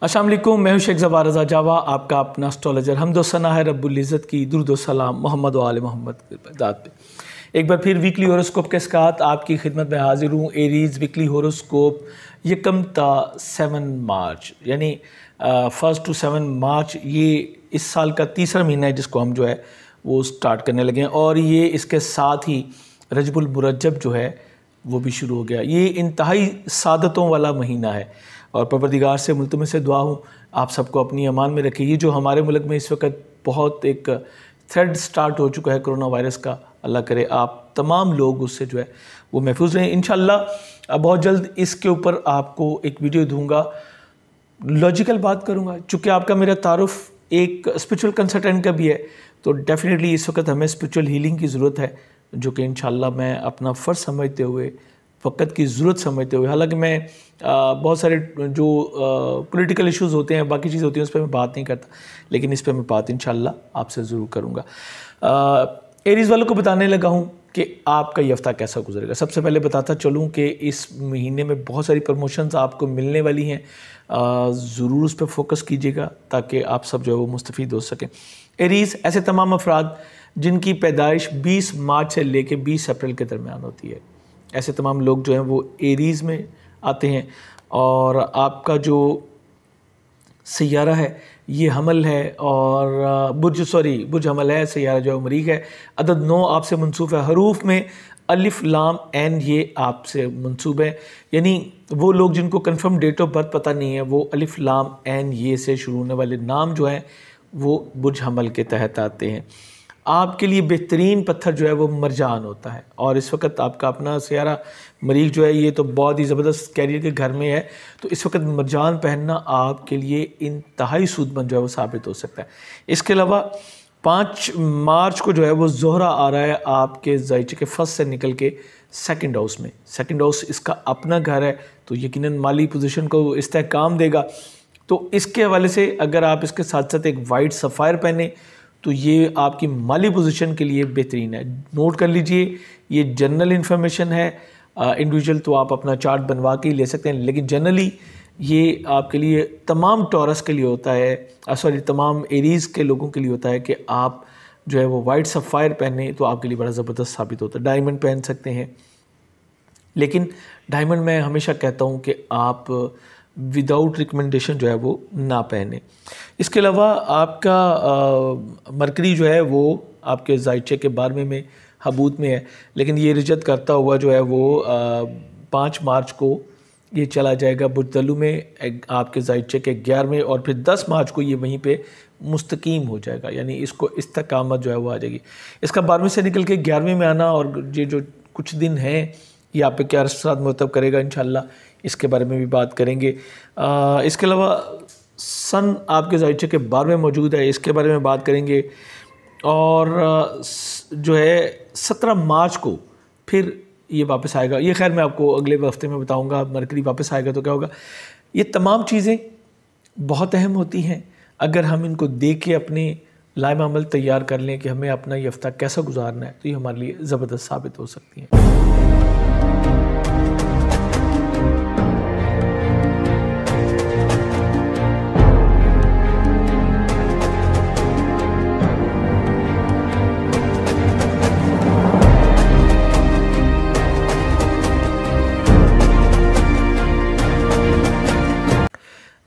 السلام علیکم، میں ہوں شیخ زبار رضا جاوا آپ کا اپنا اسٹرالوجر حمد و ثنا ہے رب العزت کی درد و سلام محمد و آل محمد ذات پہ۔ ایک بار پھر ویکلی ہوروسکوپ کے ساتھ آپ کی خدمت میں حاضر ہوں ایریز ویکلی ہوروسکوپ یکم تا سیون مارچ یعنی فرسٹ ٹو سیون مارچ یہ اس سال کا تیسرا مہینہ ہے جس کو ہم جو ہے وہ سٹارٹ کرنے لگے ہیں۔ اور یہ اس کے ساتھ ہی رجب المرجب جو ہے وہ بھی شروع ہو گیا۔ یہ انتہائی سعادتوں والا مہینہ ہے۔ اور پروردگار سے ملتمس سے دعا ہوں، آپ سب کو اپنی امان میں رکھیں یہ جو ہمارے ملک میں اس وقت بہت ایک تھریڈ سٹارٹ ہو چکا ہے کرونا وائرس کا، اللہ کرے آپ تمام لوگ اس سے جو ہے وہ محفوظ رہیں۔ انشاءاللہ بہت جلد اس کے اوپر آپ کو ایک ویڈیو دوں گا۔ لاجیکل بات کروں گا، چونکہ آپ کا میرا تعارف ایک اسپریچول کنسلٹنٹ کا بھی ہے، تو ڈیفینیٹلی اس وقت ہمیں اسپریچول ہیلنگ کی ضرورت ہے، جو کہ انشاءاللہ میں اپنا فرض سمجھتے ہوئے وقت کی ضرورت سمجھتے ہوئے۔ حالانکہ میں بہت سارے جو پولیٹیکل ایشوز ہوتے ہیں، باقی چیزیں ہوتی ہیں، اس پہ میں بات نہیں کرتا۔ لیکن اس پہ میں بات انشاءاللہ آپ سے ضرور کروں گا۔ ایریز والوں کو بتانے لگا ہوں کہ آپ کا یہ ہفتہ کیسا گزرے گا۔ سب سے پہلے بتاتا چلوں کہ اس مہینے میں بہت ساری پروموشنز آپ کو ملنے والی ہیں۔ ضرور اس پہ فوکس کیجیے گا تاکہ آپ سب جو ہے وہ مستفید ہو سکیں۔ ایریز ایسے تمام افراد جن کی پیدائش بیس مارچ سے لے کے بیس اپریل کے درمیان ہوتی ہے۔ ایسے تمام لوگ جو ہیں وہ ایریز میں آتے ہیں اور آپ کا جو سیارہ ہے، یہ حمل ہے اور برج، سوری، برج حمل ہے، سیارہ جو ہے مریخ ہے۔ عدد نو آپ سے منصوف ہے، حروف میں الف، لام، این، یہ آپ سے منصوب ہے۔ یعنی وہ لوگ جن کو کنفرم ڈیٹ آف برتھ پتہ نہیں ہے، وہ الف، لام، این، یہ سے شروع ہونے والے نام جو ہیں وہ برج حمل کے تحت آتے ہیں۔ آپ کے لیے بہترین پتھر جو ہے وہ مرجان ہوتا ہے۔ اور اس وقت آپ کا اپنا سیارہ مریخ جو ہے یہ تو بہت ہی زبردست کیریئر کے گھر میں ہے۔ تو اس وقت مرجان پہننا آپ کے لیے انتہائی سود مند جو ہے وہ ثابت ہو سکتا ہے۔ اس کے علاوہ پانچ مارچ کو جو ہے وہ زہرہ آ رہا ہے آپ کے زائچے کے فرسٹ سے نکل کے سیکنڈ ہاؤس میں۔ سیکنڈ ہاؤس اس کا اپنا گھر ہے، تو یقیناً مالی پوزیشن کو استحکام دے گا۔ تو اس کے حوالے سے اگر آپ اس کے ساتھ ساتھ ایک وائٹ سفائر پہنیں تو یہ آپ کی مالی پوزیشن کے لیے بہترین ہے۔ نوٹ کر لیجیے، یہ جنرل انفارمیشن ہے۔ انڈیویجول تو آپ اپنا چارٹ بنوا کے ہی لے سکتے ہیں، لیکن جنرلی یہ آپ کے لیے تمام ٹورس کے لیے ہوتا ہے۔ سوری تمام ایریز کے لوگوں کے لیے ہوتا ہے کہ آپ جو ہے وہ وائٹ سفائر پہنیں تو آپ کے لیے بڑا زبردست ثابت ہوتا ہے۔ ڈائمنڈ پہن سکتے ہیں۔ لیکن ڈائمنڈ میں ہمیشہ کہتا ہوں کہ آپ وداؤٹ ریکمنڈیشن جو ہے وہ نہ پہنے۔ اس کے علاوہ آپ کا مرکری جو ہے وہ آپ کے زائچے کے بارہویں میں حبوت میں ہے، لیکن یہ رجت کرتا ہوا جو ہے وہ پانچ مارچ کو یہ چلا جائے گا بردلو میں، آپ کے زائچے کے گیارہویں اور پھر دس مارچ کو یہ وہیں پہ مستقیم ہو جائے گا یعنی اس کو استقامت جو ہے وہ آ جائے گی۔ اس کا بارہویں سے نکل کے گیارہویں میں آنا اور یہ جو کچھ دن ہیں یہ آپ پہ کیا رسات مرتب کرے گا انشاءاللہ، اس کے بارے میں بھی بات کریں گے۔ اس کے علاوہ سن آپ کے ذائچے کے بارے میں موجود ہے، اس کے بارے میں بات کریں گے۔ اور جو ہے، سترہ مارچ کو پھر یہ واپس آئے گا۔ یہ خیر میں آپ کو اگلے ہفتے میں بتاؤں گا مرکری واپس آئے گا تو کیا ہوگا؟ یہ تمام چیزیں بہت اہم ہوتی ہیں۔ اگر ہم ان کو دیکھ کے اپنے لائم عمل تیار کر لیں کہ ہمیں اپنا یہ ہفتہ کیسا گزارنا ہے، تو یہ ہمارے لیے زبردست ثابت ہو سکتی ہیں۔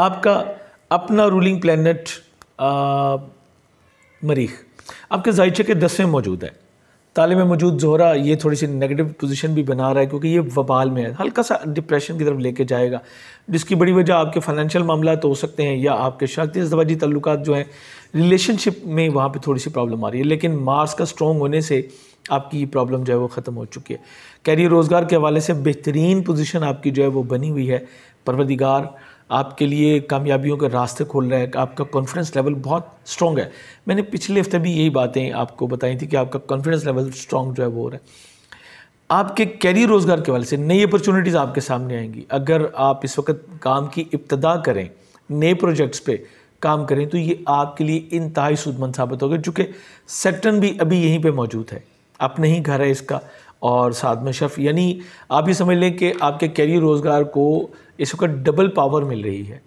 آپ کا اپنا رولنگ پلینٹ مریخ. آپ کے ذائچے کے دسویں موجود ہے. تالے میں موجود زہرہ یہ تھوڑی سی نیگیٹو پوزیشن بھی بنا رہا ہے کیونکہ یہ وبال میں ہے. ہلکا سا ڈپریشن کی طرف لے کے جائے گا. جس کی بڑی وجہ آپ کے فائنینشیل معاملات ہو سکتے ہیں یا آپ کے شاکتی ازدواجی تعلقات جو ہیں ریلیشن شپ میں وہاں پہ تھوڑی سی پرابلم آ رہی ہے. لیکن مارس کا سٹرونگ ہونے سے آپ کی یہ پرابلم جو ہے وہ ختم ہو چکی ہے. کیریئر روزگار کے حوالے سے بہترین پوزیشن آپ کی جو ہے وہ بنی ہوئی ہے. پروردگار آپ کے لیے کامیابیوں کے راستے کھول رہا ہے آپ کا کانفیڈنس لیول بہت سٹرونگ ہے۔ میں نے پچھلے ہفتے بھی یہی باتیں آپ کو بتائی تھی کہ آپ کا کانفیڈنس لیول سٹرونگ جو ہے وہ ہو رہا ہے۔ آپ کے کیریئر روزگار کے والے سے نئی اپرچونٹیز آپ کے سامنے آئیں گی۔ اگر آپ اس وقت کام کی ابتدا کریں، نئے پروجیکٹس پہ کام کریں، تو یہ آپ کے لیے انتہائی سود مند ثابت ہوگا۔ چونکہ سیکٹن بھی ابھی یہیں پہ موجود ہے۔ اپنے ہی گھر ہے اس کا اور ساتھ میں شرف یعنی آپ یہ سمجھ لیں کہ آپ کے کیریئر روزگار کو اس وقت ڈبل پاور مل رہی ہے۔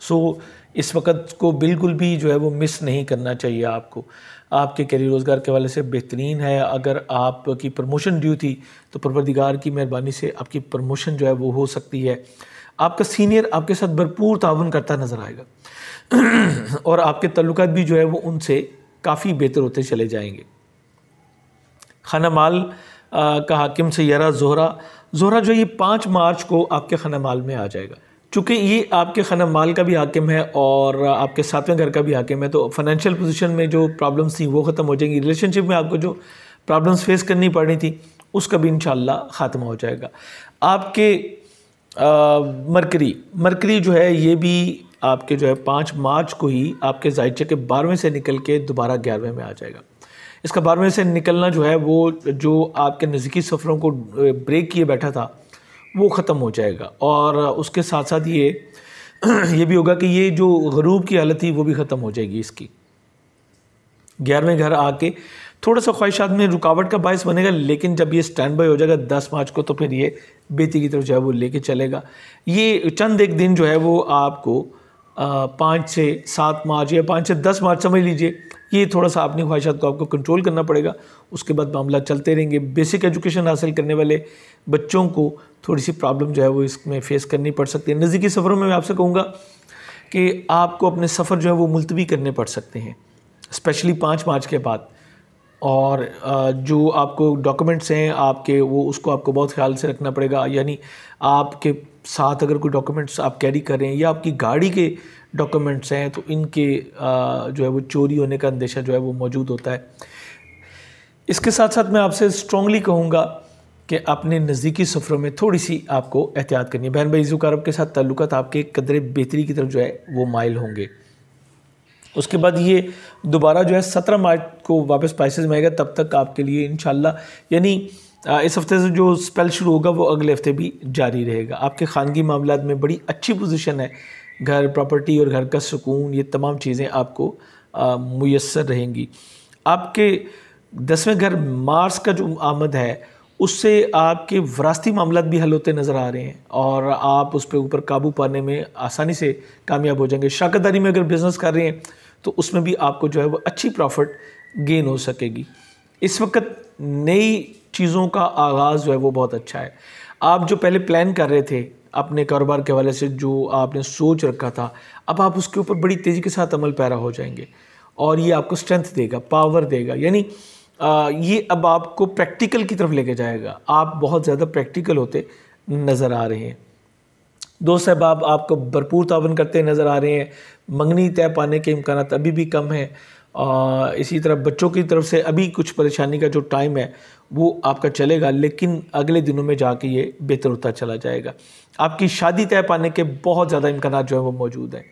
سو اس وقت کو بالکل بھی جو ہے وہ مس نہیں کرنا چاہیے آپ کو۔ آپ کے کیری روزگار کے والے سے بہترین ہے۔ اگر آپ کی پرموشن ڈیو تھی تو پروردگار کی مہربانی سے آپ کی پرموشن جو ہے وہ ہو سکتی ہے۔ آپ کا سینئر آپ کے ساتھ بھرپور تعاون کرتا نظر آئے گا۔ اور آپ کے تعلقات بھی جو ہے وہ ان سے کافی بہتر ہوتے چلے جائیں گے۔ خانہ مال کا حاکم سیارہ زہرہ زہرہ جو یہ پانچ مارچ کو آپ کے خانہ مال میں آ جائے گا۔ چونکہ یہ آپ کے خانہ مال کا بھی حاکم ہے اور آپ کے ساتویں گھر کا بھی حاکم ہے، تو فائنینشیل پوزیشن میں جو پرابلمس تھیں وہ ختم ہو جائیں گی۔ ریلیشن شپ میں آپ کو جو پرابلمس فیس کرنی پڑ رہی تھی اس کا بھی انشاءاللہ خاتمہ ہو جائے گا۔ آپ کے مرکری مرکری جو ہے، یہ بھی آپ کے جو ہے پانچ مارچ کو ہی آپ کے زائچے کے بارہویں سے نکل کے دوبارہ گیارہویں میں آ جائے گا۔ اس کا بارہویں سے نکلنا جو ہے وہ جو آپ کے نزدیکی سفروں کو بریک کیے بیٹھا تھا، وہ ختم ہو جائے گا۔ اور اس کے ساتھ ساتھ یہ یہ بھی ہوگا کہ یہ جو غروب کی حالت تھی، وہ بھی ختم ہو جائے گی اس کی۔ گیارہویں گھر آ کے تھوڑا سا خواہشات میں رکاوٹ کا باعث بنے گا، لیکن جب یہ سٹینڈ بائی ہو جائے گا، دس مارچ کو تو پھر یہ بیتی کی طرف جو ہے وہ لے کے چلے گا۔ یہ چند ایک دن جو ہے وہ آپ کو پانچ سے سات مارچ یا پانچ سے دس مارچ سمجھ لیجیے، یہ تھوڑا سا اپنی خواہشات کو آپ کو کنٹرول کرنا پڑے گا۔ اس کے بعد معاملہ چلتے رہیں گے۔ بیسک ایجوکیشن حاصل کرنے والے بچوں کو تھوڑی سی پرابلم جو ہے وہ اس میں فیس کرنی پڑ سکتی ہے۔ نزدیکی سفروں میں میں آپ سے کہوں گا کہ آپ کو اپنے سفر جو ہے وہ ملتوی کرنے پڑ سکتے ہیں۔ اسپیشلی پانچ مارچ کے بعد۔ اور جو آپ کو ڈاکومنٹس ہیں، آپ کے وہ، اس کو آپ کو بہت خیال سے رکھنا پڑے گا۔ یعنی آپ کے ساتھ اگر کوئی ڈاکومنٹس آپ کیری کر رہے ہیں یا آپ کی گاڑی کے ڈاکومنٹس ہیں، تو ان کے جو ہے وہ چوری ہونے کا اندیشہ جو ہے وہ موجود ہوتا ہے۔ اس کے ساتھ ساتھ میں آپ سے اسٹرانگلی کہوں گا کہ اپنے نزدیکی سفروں میں تھوڑی سی آپ کو احتیاط کرنی ہے۔ بہن بھائی عزو کے ساتھ تعلقات آپ کے قدرے بہتری کی طرف جو ہے وہ مائل ہوں گے۔ اس کے بعد یہ دوبارہ جو ہے سترہ مارچ کو واپس پائسز میں آئے گا، تب تک آپ کے لیے انشاءاللہ یعنی اس ہفتے سے جو سپیل شروع ہوگا، وہ اگلے ہفتے بھی جاری رہے گا۔ آپ کے خانگی معاملات میں بڑی اچھی پوزیشن ہے۔ گھر پراپرٹی اور گھر کا سکون، یہ تمام چیزیں آپ کو میسر رہیں گی۔ آپ کے دسویں گھر مارس کا جو آمد ہے، اس سے آپ کے وراثتی معاملات بھی حل ہوتے نظر آ رہے ہیں اور آپ اس پہ اوپر قابو پانے میں آسانی سے کامیاب ہو جائیں گے۔ شراکت داری میں اگر بزنس کر رہے ہیں تو اس میں بھی آپ کو جو ہے وہ اچھی پروفٹ گین ہو سکے گی۔ اس وقت نئی چیزوں کا آغاز جو ہے وہ بہت اچھا ہے۔ آپ جو پہلے پلان کر رہے تھے اپنے کاروبار کے حوالے سے جو آپ نے سوچ رکھا تھا، اب آپ اس کے اوپر بڑی تیزی کے ساتھ عمل پیرا ہو جائیں گے اور یہ آپ کو سٹرینتھ دے گا پاور دے گا۔ یعنی یہ اب آپ کو پریکٹیکل کی طرف لے کے جائے گا۔ آپ بہت زیادہ پریکٹیکل ہوتے نظر آ رہے ہیں۔ دوست صاحب آپ کو بھرپور تعاون کرتے نظر آ رہے ہیں۔ منگنی طے پانے کے امکانات ابھی بھی کم ہیں۔ اسی طرح بچوں کی طرف سے ابھی کچھ پریشانی کا جو ٹائم ہے، وہ آپ کا چلے گا، لیکن اگلے دنوں میں جا کے یہ بہتر ہوتا چلا جائے گا۔ آپ کی شادی طے پانے کے بہت زیادہ امکانات جو ہیں وہ موجود ہیں۔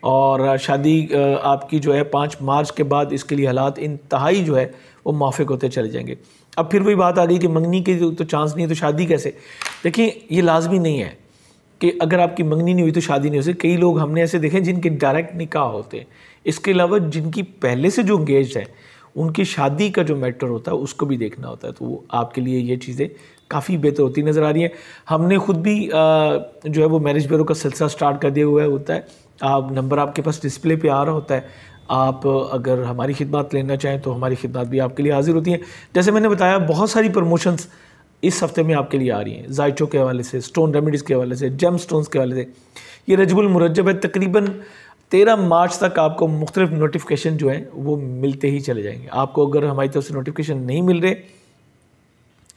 اور شادی آپ کی جو ہے پانچ مارچ کے بعد اس کے لیے حالات انتہائی جو ہے وہ موافق ہوتے چلے جائیں گے۔ اب پھر وہی بات آ گئی کہ منگنی کے تو چانس نہیں ہے، تو شادی کیسے؟ دیکھیں یہ لازمی نہیں ہے۔ کہ اگر آپ کی منگنی نہیں ہوئی تو شادی نہیں ہو سکتی۔ کئی لوگ ہم نے ایسے دیکھیں جن کے ڈائریکٹ نکاح ہوتے ہیں۔ اس کے علاوہ جن کی پہلے سے جو انگیجڈ ہیں، ان کی شادی کا جو میٹر ہوتا ہے، اس کو بھی دیکھنا ہوتا ہے۔ تو وہ آپ کے لیے یہ چیزیں کافی بہتر ہوتی نظر آ رہی ہیں۔ ہم نے خود بھی جو ہے وہ میرج بیورو کا سلسلہ سٹارٹ کر دیا ہوا ہوتا ہے۔ آپ نمبر آپ کے پاس ڈسپلے پہ آ رہا ہوتا ہے۔ آپ اگر ہماری خدمات لینا چاہیں تو ہماری خدمات بھی آپ کے لیے حاضر ہوتی ہیں۔ جیسے میں نے بتایا، بہت ساری پروموشنز اس ہفتے میں آپ کے لیے آ رہی ہیں۔ زائچو کے حوالے سے، سٹون ریمیڈیز کے حوالے سے، جیم سٹونز کے حوالے سے۔ یہ رجب المرجب ہے۔ تقریباً تیرہ مارچ تک آپ کو مختلف نوٹیفکیشن جو ہیں وہ ملتے ہی چلے جائیں گے۔ آپ کو اگر ہماری طرف سے نوٹیفکیشن نہیں مل رہے،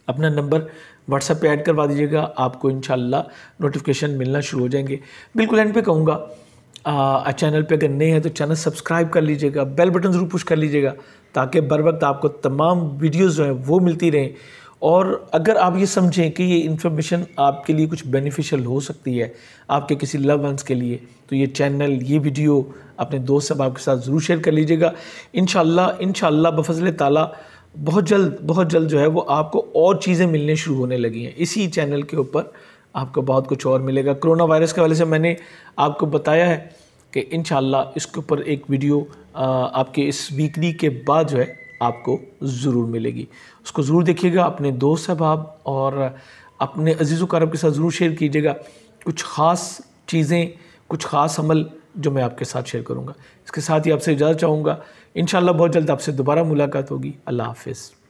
اپنا نمبر واٹس ایپ پہ ایڈ کروا دیجیے گا۔ آپ کو انشاءاللہ نوٹیفکیشن ملنا شروع ہو جائیں گے۔ بالکل اینڈ پہ کہوں گا چینل پہ اگر نئے ہیں تو چینل سبسکرائب کر لیجیے گا۔ بیل بٹن ضرور پوش کر لیجیے گا تاکہ بر وقت آپ کو تمام ویڈیوز جو ہیں وہ ملتی رہیں۔ اور اگر آپ یہ سمجھیں کہ یہ انفارمیشن آپ کے لیے کچھ بینیفیشل ہو سکتی ہے آپ کے کسی لو ونس کے لیے، تو یہ چینل یہ ویڈیو اپنے دوست صاحب آپ کے ساتھ ضرور شیئر کر لیجیے گا۔ انشاءاللہ انشاءاللہ بفضل تعالیٰ بہت جلد بہت جلد جو ہے وہ آپ کو اور چیزیں ملنے شروع ہونے لگی ہیں۔ اسی چینل کے اوپر آپ کو بہت کچھ اور ملے گا۔ کرونا وائرس کے حوالے سے میں نے آپ کو بتایا ہے کہ انشاءاللہ اس کے اوپر ایک ویڈیو آپ کے اس ویکلی کے بعد جو ہے آپ کو ضرور ملے گی۔ اس کو ضرور دیکھیے گا، اپنے دوست احباب اور اپنے عزیز و قرب کے ساتھ ضرور شیئر کیجیے گا۔ کچھ خاص چیزیں، کچھ خاص عمل جو میں آپ کے ساتھ شیئر کروں گا۔ اس کے ساتھ ہی آپ سے اجازت چاہوں گا۔ انشاءاللہ بہت جلد آپ سے دوبارہ ملاقات ہوگی۔ اللہ حافظ۔